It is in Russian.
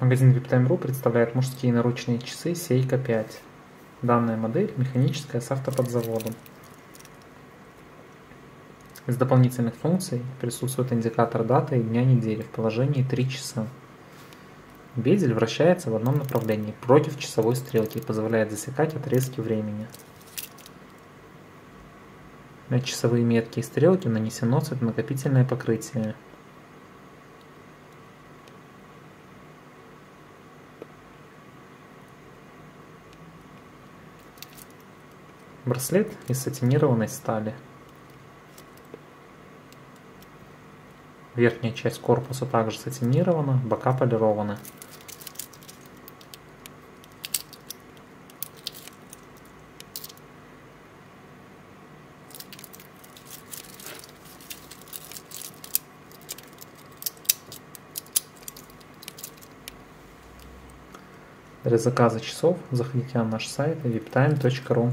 Магазин VIPTime.ru представляет мужские наручные часы Seiko 5. Данная модель механическая с автоподзаводом. Из дополнительных функций присутствует индикатор даты и дня недели в положении 3 часа. Безель вращается в одном направлении против часовой стрелки и позволяет засекать отрезки времени. На часовые метки и стрелки нанесено цветонакопительное покрытие. Браслет из сатинированной стали. Верхняя часть корпуса также сатинирована, бока полированы. Для заказа часов заходите на наш сайт viptime.ru.